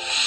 people.